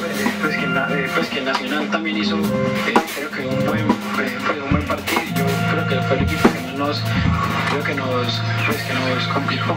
pues, que, eh, pues, que, Nacional también hizo eh, creo que un buen, pues, un buen partido. Yo creo que fue el equipo que más nos, creo que nos, pues, que nos complicó.